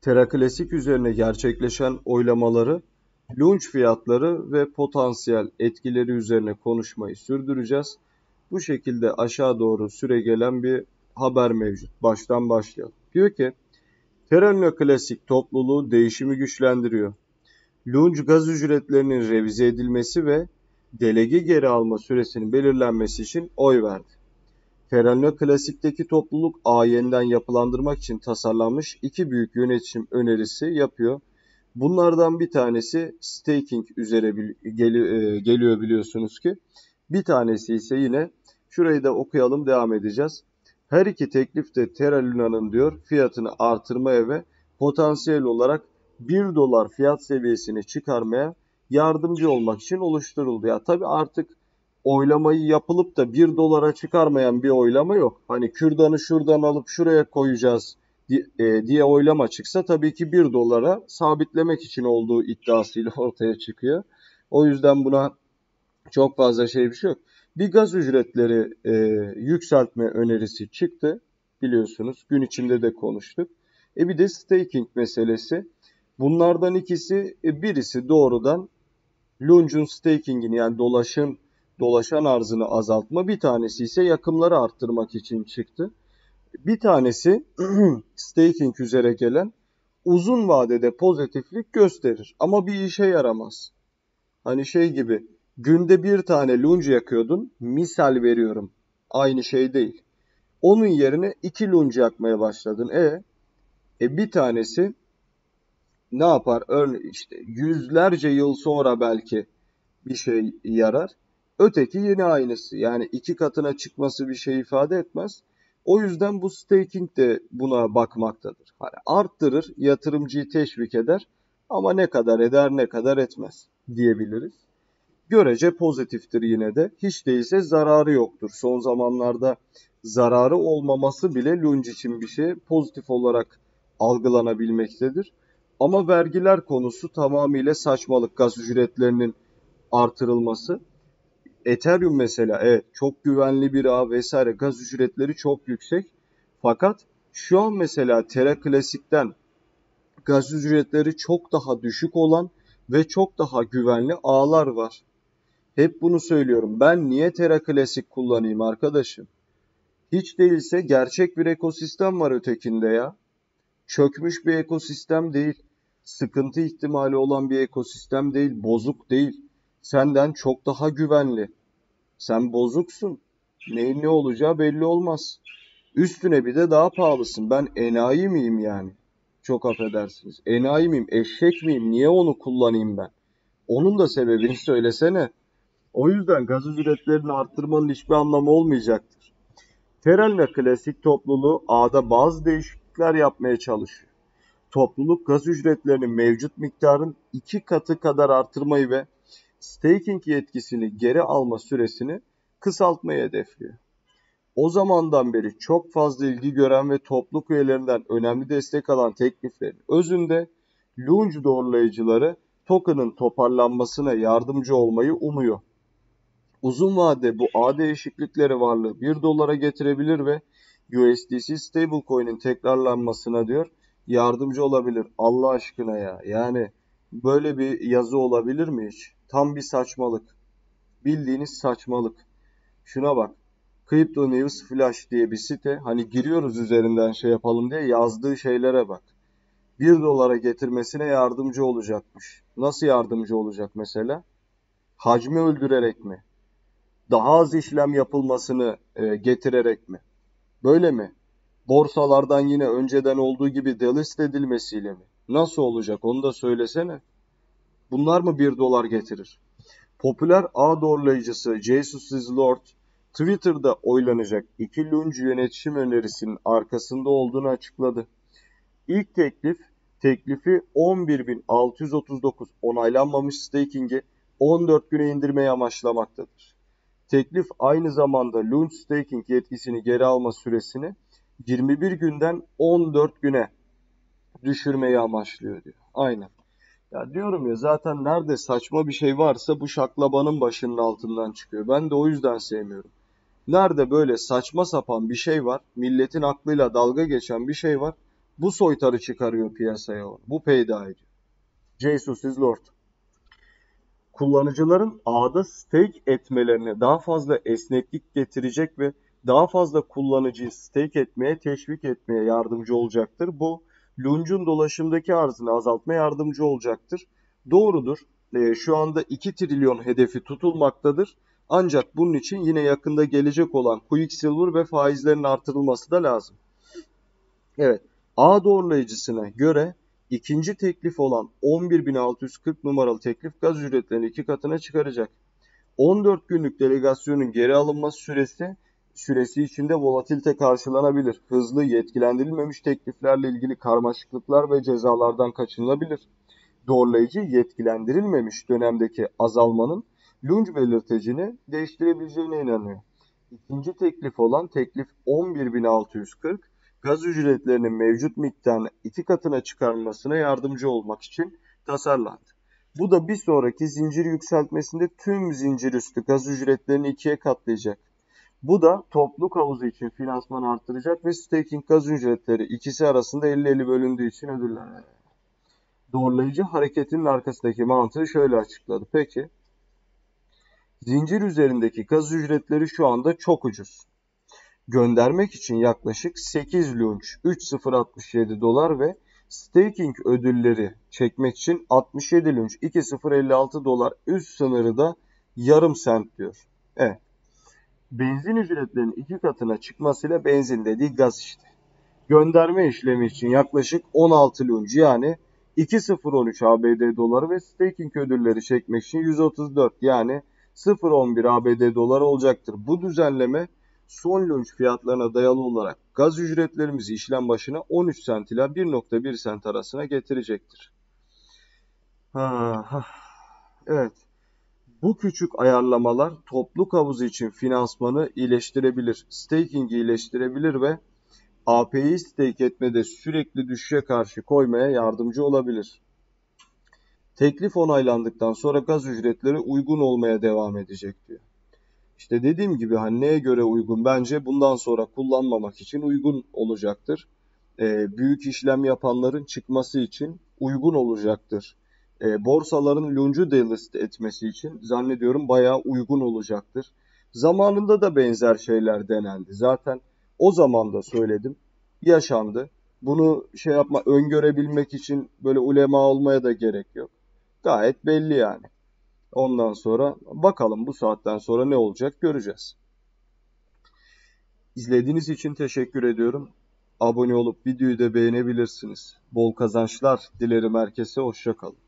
Terra Classic üzerine gerçekleşen oylamaları, launch fiyatları ve potansiyel etkileri üzerine konuşmayı sürdüreceğiz. Bu şekilde aşağı doğru süre gelen bir haber mevcut. Baştan başlayalım. Diyor ki Terra Classic topluluğu değişimi güçlendiriyor. Launch gaz ücretlerinin revize edilmesi ve delege geri alma süresinin belirlenmesi için oy verdi. Terraneo Klasik'teki topluluk ağı yeniden yapılandırmak için tasarlanmış iki büyük yönetim önerisi yapıyor. Bunlardan bir tanesi staking üzere e, geliyor biliyorsunuz ki. Bir tanesi ise yine şurayı da okuyalım devam edeceğiz. Her iki teklif de Terra Luna'nın diyor fiyatını artırmaya ve potansiyel olarak 1 dolar fiyat seviyesini çıkarmaya yardımcı olmak için oluşturuldu. Ya tabi artık oylamayı yapılıp da 1 dolara çıkarmayan bir oylama yok. Hani kürdanı şuradan alıp şuraya koyacağız e, diye oylama çıksa tabii ki 1 dolara sabitlemek için olduğu iddiasıyla ortaya çıkıyor. O yüzden buna çok fazla şey bir şey yok. Bir gaz ücretleri e, yükseltme önerisi çıktı biliyorsunuz. Gün içinde de konuştuk. E bir de staking meselesi. Bunlardan ikisi e, birisi doğrudan Lunge'un stakingini yani dolaşım dolaşan arzını azaltma, bir tanesi ise yakımları arttırmak için çıktı. Bir tanesi staking üzere gelen uzun vadede pozitiflik gösterir ama bir işe yaramaz. Hani şey gibi günde bir tane lunge yakıyordun misal veriyorum aynı şey değil. Onun yerine iki lunge yakmaya başladın. E, e bir tanesi ne yapar? Örneğin işte yüzlerce yıl sonra belki bir şey yarar. Öteki yine aynısı. Yani iki katına çıkması bir şey ifade etmez. O yüzden bu staking de buna bakmaktadır. Hani arttırır, yatırımcıyı teşvik eder ama ne kadar eder ne kadar etmez diyebiliriz. Görece pozitiftir yine de. Hiç değilse zararı yoktur. Son zamanlarda zararı olmaması bile Lunge için bir şey pozitif olarak algılanabilmektedir. Ama vergiler konusu tamamıyla saçmalık. Gaz ücretlerinin artırılması. Ethereum mesela evet çok güvenli bir ağ vesaire gaz ücretleri çok yüksek. Fakat şu an mesela Terra Classic'ten gaz ücretleri çok daha düşük olan ve çok daha güvenli ağlar var. Hep bunu söylüyorum. Ben niye Terra Classic kullanayım arkadaşım? Hiç değilse gerçek bir ekosistem var ötekinde ya. Çökmüş bir ekosistem değil. Sıkıntı ihtimali olan bir ekosistem değil. Bozuk değil senden çok daha güvenli. Sen bozuksun. Neyin ne olacağı belli olmaz. Üstüne bir de daha pahalısın. Ben enayi miyim yani? Çok affedersiniz. Enayi miyim? Eşek miyim? Niye onu kullanayım ben? Onun da sebebini söylesene. O yüzden gaz ücretlerini arttırmanın hiçbir anlamı olmayacaktır. Terella klasik topluluğu ağda bazı değişiklikler yapmaya çalışıyor. Topluluk gaz ücretlerinin mevcut miktarın iki katı kadar artırmayı ve staking yetkisini geri alma süresini kısaltmayı hedefliyor. O zamandan beri çok fazla ilgi gören ve topluluk üyelerinden önemli destek alan tekliflerin özünde Lunge doğrulayıcıları token'ın toparlanmasına yardımcı olmayı umuyor. Uzun vade bu ağ değişiklikleri varlığı 1 dolara getirebilir ve USDC stablecoin'in tekrarlanmasına diyor yardımcı olabilir. Allah aşkına ya. Yani böyle bir yazı olabilir mi hiç? Tam bir saçmalık. Bildiğiniz saçmalık. Şuna bak. Crypto News Flash diye bir site. Hani giriyoruz üzerinden şey yapalım diye yazdığı şeylere bak. 1 dolara getirmesine yardımcı olacakmış. Nasıl yardımcı olacak mesela? Hacmi öldürerek mi? Daha az işlem yapılmasını e, getirerek mi? Böyle mi? Borsalardan yine önceden olduğu gibi delist edilmesiyle mi? Nasıl olacak onu da söylesene. Bunlar mı 1 dolar getirir? Popüler ağ doğrulayıcısı Jesus Lord Twitter'da oylanacak iki lunge yönetişim önerisinin arkasında olduğunu açıkladı. İlk teklif teklifi 11.639 onaylanmamış staking'i 14 güne indirmeyi amaçlamaktadır. Teklif aynı zamanda lunge staking yetkisini geri alma süresini 21 günden 14 güne düşürmeyi amaçlıyor diyor. Aynen. Ya diyorum ya zaten nerede saçma bir şey varsa bu şaklabanın başının altından çıkıyor. Ben de o yüzden sevmiyorum. Nerede böyle saçma sapan bir şey var, milletin aklıyla dalga geçen bir şey var, Bu soytarı çıkarıyor piyasaya. Bu peyda ediyor. Jesus is Lord. Kullanıcıların ağda stake etmelerine daha fazla esneklik getirecek ve daha fazla kullanıcıyı stake etmeye, teşvik etmeye yardımcı olacaktır. Bu Lunge'un dolaşımdaki arzını azaltmaya yardımcı olacaktır. Doğrudur. E, şu anda 2 trilyon hedefi tutulmaktadır. Ancak bunun için yine yakında gelecek olan Quicksilver ve faizlerin artırılması da lazım. Evet. A doğrulayıcısına göre ikinci teklif olan 11.640 numaralı teklif gaz ücretlerini iki katına çıkaracak. 14 günlük delegasyonun geri alınması süresi süresi içinde volatilite karşılanabilir. Hızlı, yetkilendirilmemiş tekliflerle ilgili karmaşıklıklar ve cezalardan kaçınılabilir. Doğrulayıcı yetkilendirilmemiş dönemdeki azalmanın lunge belirtecini değiştirebileceğine inanıyor. İkinci teklif olan teklif 11.640 gaz ücretlerinin mevcut miktarını iki katına çıkarılmasına yardımcı olmak için tasarlandı. Bu da bir sonraki zincir yükseltmesinde tüm zincir üstü gaz ücretlerini ikiye katlayacak. Bu da topluluk havuzu için finansman arttıracak ve staking gaz ücretleri ikisi arasında 50-50 bölündüğü için ödüllenecek. Doğrulayıcı hareketinin arkasındaki mantığı şöyle açıkladı. Peki, zincir üzerindeki gaz ücretleri şu anda çok ucuz. Göndermek için yaklaşık 8 lunch 3067 dolar ve staking ödülleri çekmek için 67 lunch 2056 dolar üst sınırı da yarım sent diyor. Evet benzin ücretlerinin iki katına çıkmasıyla benzin dediği gaz işte. Gönderme işlemi için yaklaşık 16 lunch yani 2.013 ABD doları ve staking ödülleri çekmek için 134 yani 0.11 ABD doları olacaktır. Bu düzenleme son lunch fiyatlarına dayalı olarak gaz ücretlerimizi işlem başına 13 sent ile 1.1 sent arasına getirecektir. Ha, ha. Evet. Bu küçük ayarlamalar topluluk havuzu için finansmanı iyileştirebilir, staking'i iyileştirebilir ve AP'yi stake etmede sürekli düşüşe karşı koymaya yardımcı olabilir. Teklif onaylandıktan sonra gaz ücretleri uygun olmaya devam edecek diyor. İşte dediğim gibi hani neye göre uygun? Bence bundan sonra kullanmamak için uygun olacaktır. Ee, büyük işlem yapanların çıkması için uygun olacaktır e, borsaların luncu delist etmesi için zannediyorum bayağı uygun olacaktır. Zamanında da benzer şeyler denendi. Zaten o zaman da söyledim. Yaşandı. Bunu şey yapma öngörebilmek için böyle ulema olmaya da gerek yok. Gayet belli yani. Ondan sonra bakalım bu saatten sonra ne olacak göreceğiz. İzlediğiniz için teşekkür ediyorum. Abone olup videoyu da beğenebilirsiniz. Bol kazançlar dilerim herkese. Hoşçakalın.